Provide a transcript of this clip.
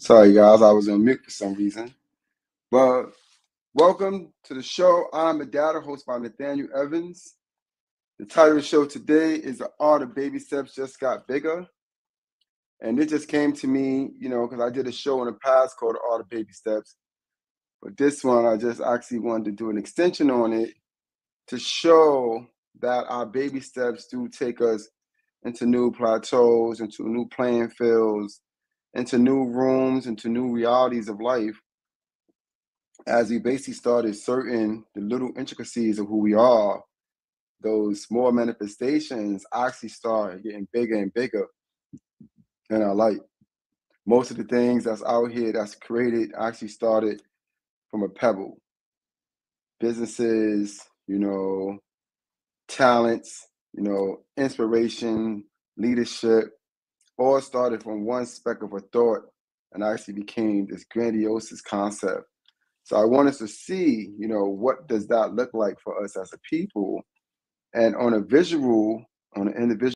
Sorry, guys, I was on mute for some reason. But welcome to the show. I'm a data host by Nathaniel Evans. The title of the show today is All The Art of Baby Steps Just Got Bigger. And it just came to me, you know, because I did a show in the past called All The Art of Baby Steps. But this one, I just actually wanted to do an extension on it to show that our baby steps do take us into new plateaus, into new playing fields, into new rooms, into new realities of life as we basically started certain the little intricacies of who we are, those small manifestations actually start getting bigger and bigger in our life. Most of the things that's out here that's created actually started from a pebble. Businesses, you know, talents, you know, inspiration, leadership, all started from one speck of a thought and actually became this grandiose concept. So I want us to see, you know, what does that look like for us as a people? And on a visual, on an individual